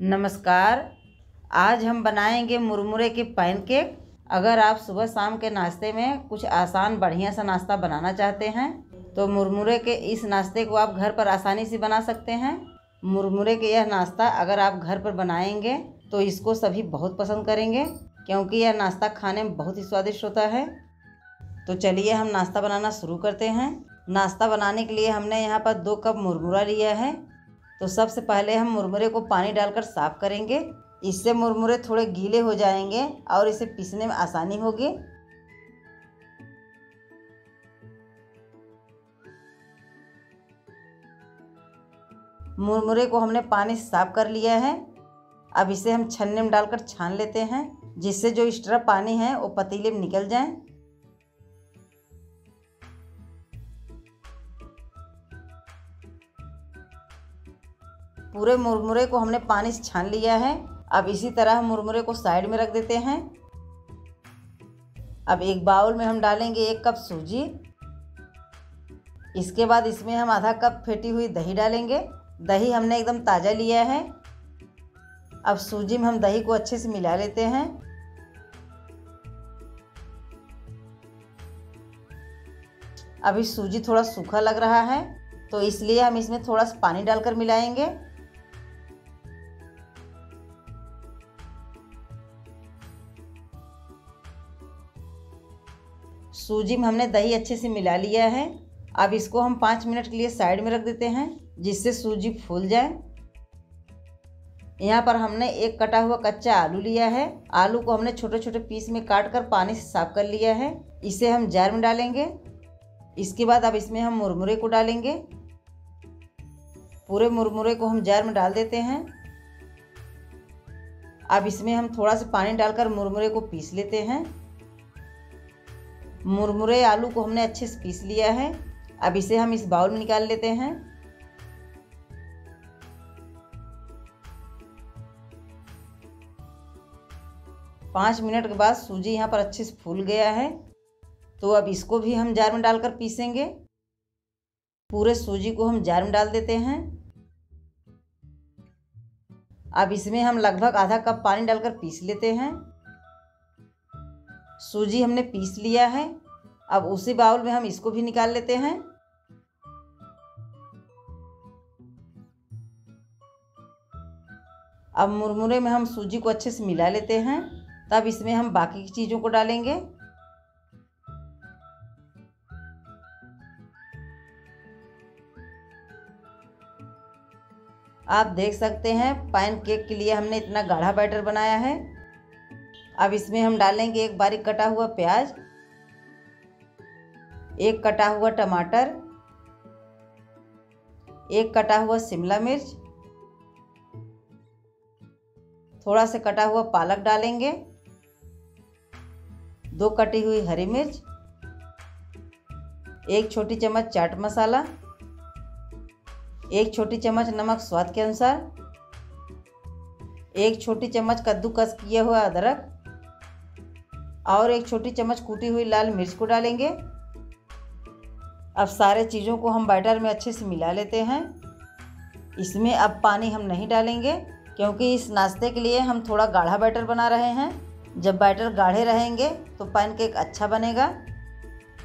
नमस्कार। आज हम बनाएँगे मुरमुरे के पैनकेक। अगर आप सुबह शाम के नाश्ते में कुछ आसान बढ़िया सा नाश्ता बनाना चाहते हैं तो मुरमुरे के इस नाश्ते को आप घर पर आसानी से बना सकते हैं। मुरमुरे के यह नाश्ता अगर आप घर पर बनाएँगे तो इसको सभी बहुत पसंद करेंगे, क्योंकि यह नाश्ता खाने में बहुत ही स्वादिष्ट होता है। तो चलिए हम नाश्ता बनाना शुरू करते हैं। नाश्ता बनाने के लिए हमने यहाँ पर दो कप मुरमुरा लिया है। तो सबसे पहले हम मुरमुरे को पानी डालकर साफ़ करेंगे। इससे मुरमुरे थोड़े गीले हो जाएँगे और इसे पीसने में आसानी होगी। मुरमुरे को हमने पानी साफ़ कर लिया है। अब इसे हम छन्ने में डालकर छान लेते हैं, जिससे जो एक्स्ट्रा पानी है, वो पतीले में निकल जाए। पूरे मुरमुरे को हमने पानी से छान लिया है। अब इसी तरह मुरमुरे को साइड में रख देते हैं। अब एक बाउल में हम डालेंगे एक कप सूजी। इसके बाद इसमें हम आधा कप फेटी हुई दही डालेंगे। दही हमने एकदम ताज़ा लिया है। अब सूजी में हम दही को अच्छे से मिला लेते हैं। अभी सूजी थोड़ा सूखा लग रहा है तो इसलिए हम इसमें थोड़ा सा पानी डालकर मिलाएँगे। सूजी में हमने दही अच्छे से मिला लिया है। अब इसको हम पाँच मिनट के लिए साइड में रख देते हैं, जिससे सूजी फूल जाए। यहाँ पर हमने एक कटा हुआ कच्चा आलू लिया है। आलू को हमने छोटे छोटे पीस में काट कर पानी से साफ़ कर लिया है। इसे हम जार में डालेंगे। इसके बाद अब इसमें हम मुरमुरे को डालेंगे। पूरे मुरमुरे को हम जार में डाल देते हैं। अब इसमें हम थोड़ा सा पानी डालकर मुरमुरे को पीस लेते हैं। मुरमुरे आलू को हमने अच्छे से पीस लिया है। अब इसे हम इस बाउल में निकाल लेते हैं। पाँच मिनट के बाद सूजी यहाँ पर अच्छे से फूल गया है। तो अब इसको भी हम जार में डालकर पीसेंगे। पूरे सूजी को हम जार में डाल देते हैं। अब इसमें हम लगभग आधा कप पानी डालकर पीस लेते हैं। सूजी हमने पीस लिया है। अब उसी बाउल में हम इसको भी निकाल लेते हैं। अब मुरमुरे में हम सूजी को अच्छे से मिला लेते हैं। तब इसमें हम बाकी की चीज़ों को डालेंगे। आप देख सकते हैं, पैन केक के लिए हमने इतना गाढ़ा बैटर बनाया है। अब इसमें हम डालेंगे एक बारीक कटा हुआ प्याज, एक कटा हुआ टमाटर, एक कटा हुआ शिमला मिर्च, थोड़ा सा कटा हुआ पालक डालेंगे, दो कटी हुई हरी मिर्च, एक छोटी चम्मच चाट मसाला, एक छोटी चम्मच नमक स्वाद के अनुसार, एक छोटी चम्मच कद्दूकस किया हुआ अदरक और एक छोटी चम्मच कूटी हुई लाल मिर्च को डालेंगे। अब सारे चीज़ों को हम बैटर में अच्छे से मिला लेते हैं। इसमें अब पानी हम नहीं डालेंगे, क्योंकि इस नाश्ते के लिए हम थोड़ा गाढ़ा बैटर बना रहे हैं। जब बैटर गाढ़े रहेंगे तो पैनकेक अच्छा बनेगा।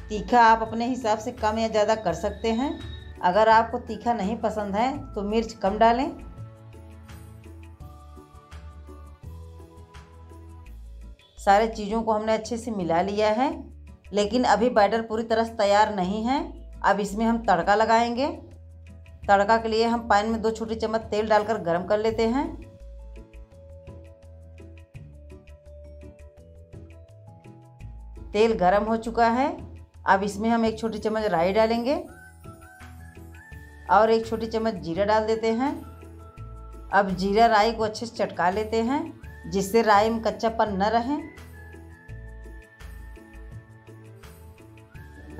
तीखा आप अपने हिसाब से कम या ज़्यादा कर सकते हैं। अगर आपको तीखा नहीं पसंद है तो मिर्च कम डालें। सारे चीज़ों को हमने अच्छे से मिला लिया है, लेकिन अभी बैटर पूरी तरह से तैयार नहीं है। अब इसमें हम तड़का लगाएँगे। तड़का के लिए हम पैन में दो छोटी चम्मच तेल डालकर गरम कर लेते हैं। तेल गरम हो चुका है। अब इसमें हम एक छोटी चम्मच राई डालेंगे और एक छोटी चम्मच जीरा डाल देते हैं। अब जीरा राई को अच्छे से चटका लेते हैं, जिससे राई में कच्चापन न रहे।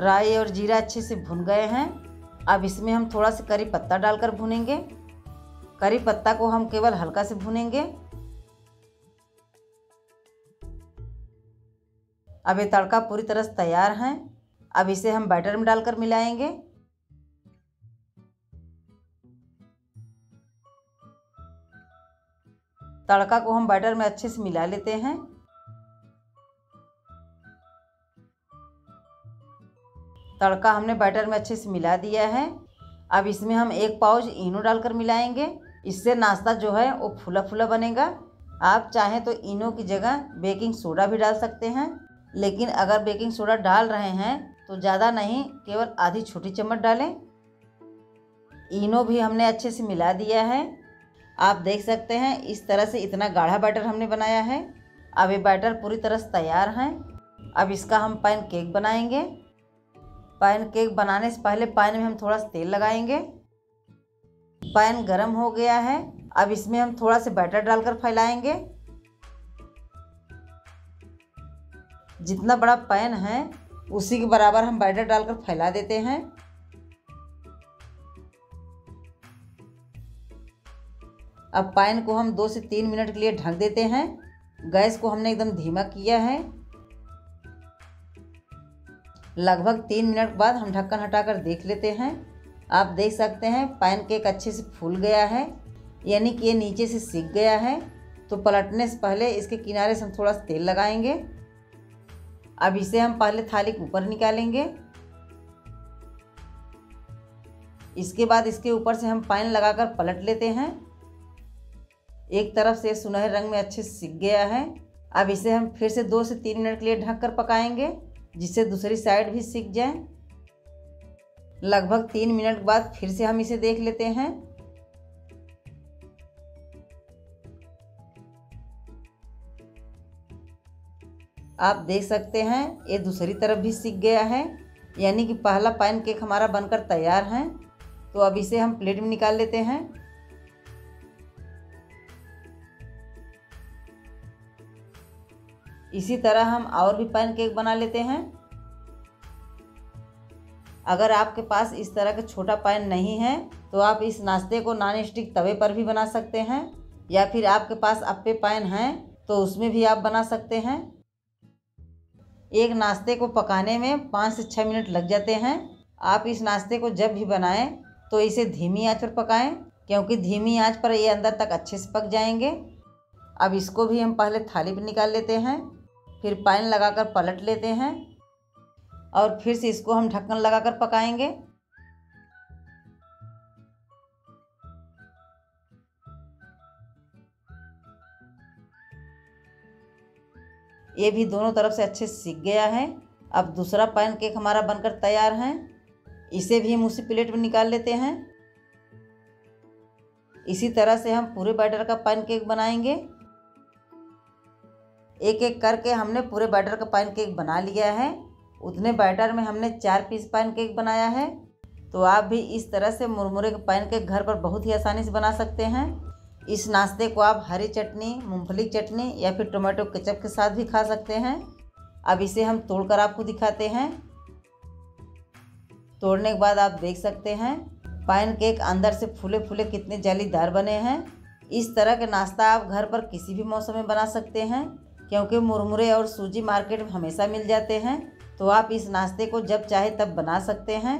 राई और जीरा अच्छे से भुन गए हैं। अब इसमें हम थोड़ा सा करी पत्ता डालकर भुनेंगे। करी पत्ता को हम केवल हल्का से भुनेंगे। अब ये तड़का पूरी तरह से तैयार है। अब इसे हम बैटर में डालकर मिलाएँगे। तड़का को हम बैटर में अच्छे से मिला लेते हैं। तड़का हमने बैटर में अच्छे से मिला दिया है। अब इसमें हम एक पाउच इनो डालकर मिलाएँगे। इससे नाश्ता जो है वो फूला फूला बनेगा। आप चाहें तो इनो की जगह बेकिंग सोडा भी डाल सकते हैं। लेकिन अगर बेकिंग सोडा डाल रहे हैं तो ज़्यादा नहीं, केवल आधी छोटी चम्मच डालें। इनो भी हमने अच्छे से मिला दिया है। आप देख सकते हैं, इस तरह से इतना गाढ़ा बैटर हमने बनाया है। अब ये बैटर पूरी तरह से तैयार हैं। अब इसका हम पैन केक बनाएँगे। पैन केक बनाने से पहले पैन में हम थोड़ा सा तेल लगाएँगे। पैन गरम हो गया है। अब इसमें हम थोड़ा सा बैटर डालकर फैलाएँगे। जितना बड़ा पैन है, उसी के बराबर हम बैटर डालकर फैला देते हैं। अब पैन को हम दो से तीन मिनट के लिए ढक देते हैं। गैस को हमने एकदम धीमा किया है। लगभग तीन मिनट बाद हम ढक्कन हटाकर देख लेते हैं। आप देख सकते हैं पैन केक अच्छे से फूल गया है, यानी कि ये नीचे से सीख गया है। तो पलटने से पहले इसके किनारे से हम थोड़ा सा तेल लगाएँगे। अब इसे हम पहले थाली के ऊपर निकालेंगे। इसके बाद इसके ऊपर से हम पैन लगाकर पलट लेते हैं। एक तरफ़ से सुनहरे रंग में अच्छे से सीख गया है। अब इसे हम फिर से दो से तीन मिनट के लिए ढक कर पकाएँगे। जिससे दूसरी साइड भी सीख जाए। लगभग तीन मिनट बाद फिर से हम इसे देख लेते हैं। आप देख सकते हैं, ये दूसरी तरफ़ भी सीख गया है। यानी कि पहला पैन केक हमारा बनकर तैयार है। तो अब इसे हम प्लेट में निकाल लेते हैं। इसी तरह हम और भी पैन केक बना लेते हैं। अगर आपके पास इस तरह का छोटा पैन नहीं है तो आप इस नाश्ते को नॉन स्टिक तवे पर भी बना सकते हैं, या फिर आपके पास अप्पे पैन हैं तो उसमें भी आप बना सकते हैं। एक नाश्ते को पकाने में पाँच से छः मिनट लग जाते हैं। आप इस नाश्ते को जब भी बनाएँ तो इसे धीमी आँच पर पकाएँ, क्योंकि धीमी आँच पर ये अंदर तक अच्छे से पक जाएँगे। अब इसको भी हम पहले थाली पर निकाल लेते हैं। फिर पैन लगाकर पलट लेते हैं और फिर से इसको हम ढक्कन लगाकर पकाएँगे। ये भी दोनों तरफ़ से अच्छे सीख गया है। अब दूसरा पैन केक हमारा बनकर तैयार है। इसे भी हम उसी प्लेट में निकाल लेते हैं। इसी तरह से हम पूरे बैटर का पैन केक बनाएँगे। एक एक करके हमने पूरे बैटर का पैन केक बना लिया है। उतने बैटर में हमने चार पीस पैन केक बनाया है। तो आप भी इस तरह से मुरमुरे के पैन केक घर पर बहुत ही आसानी से बना सकते हैं। इस नाश्ते को आप हरी चटनी, मूंगफली चटनी या फिर टोमेटो केचप के साथ भी खा सकते हैं। अब इसे हम तोड़कर आपको दिखाते हैं। तोड़ने के बाद आप देख सकते हैं पैन केक अंदर से फूले फूले कितने जालीदार बने हैं। इस तरह के नाश्ता आप घर पर किसी भी मौसम में बना सकते हैं। क्योंकि मुरमुरे और सूजी मार्केट में हमेशा मिल जाते हैं तो आप इस नाश्ते को जब चाहे तब बना सकते हैं।